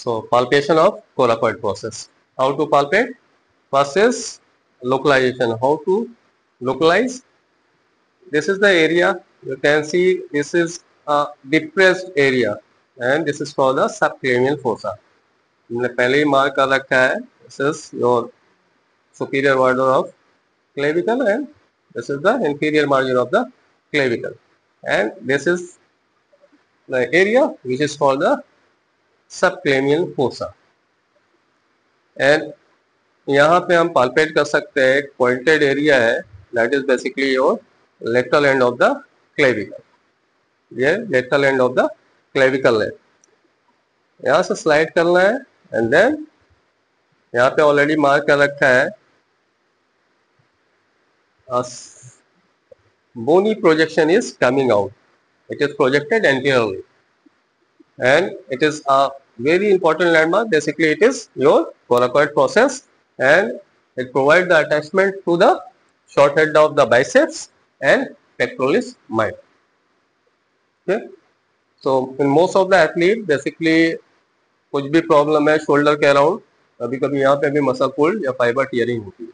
So palpation of coracoid process. How to palpate? First is localization. How to localize? This is the area. You can see this is a depressed area and this is called the subclavian fossa. हमने पहले ही mark कर रखा है this is your superior border of clavicle and this is the inferior margin of the clavicle and this is the area which is called the subclavian fossa and यहाँ पे हम palpate कर सकते हैं, एक पॉइंटेड एरिया है that is basically your lateral end of the clavicle ये lateral end of the clavicle है यहाँ से स्लाइड करना है एंड देन यहाँ पे ऑलरेडी मार्क कर रखा है bony projection is coming out it is projected anteriorly and it is a very important landmark basically it is your coracoid process and it provides the attachment to the short head of the biceps and pectoralis minor okay so in most of the athlete basically कुछ भी problem है shoulder के around कभी कभी यहाँ पे भी muscle पुल या फाइबर टीयरिंग होती है